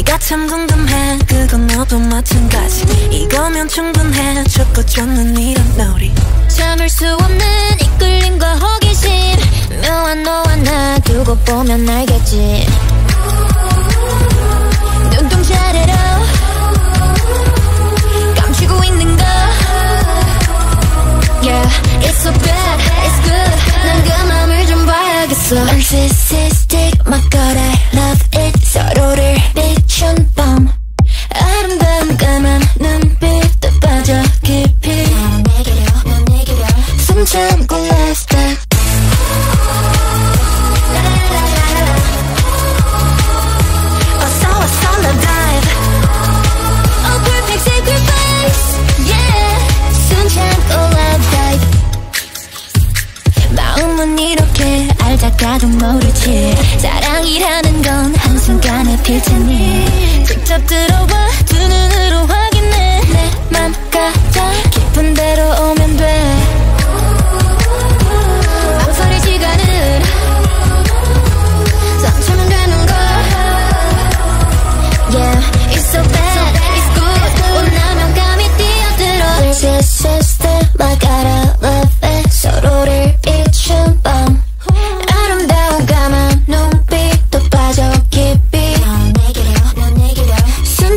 네가 참 궁금해. 그건 너도 마찬가지. 이거면 충분해. 좋고 좋는 이런 놀이. 참을 수 없는 이끌림과 호기심. 묘한 너와 나 두고 보면 알겠지. 눈동자래로 감추고 있는 거. Yeah, it's so bad, it's good. 난 그 맘을 좀 봐야겠어 dive 마음은 이렇게 알다가도 모르지. 사랑이라는 건 한순간에 필 테니. 직접 들어와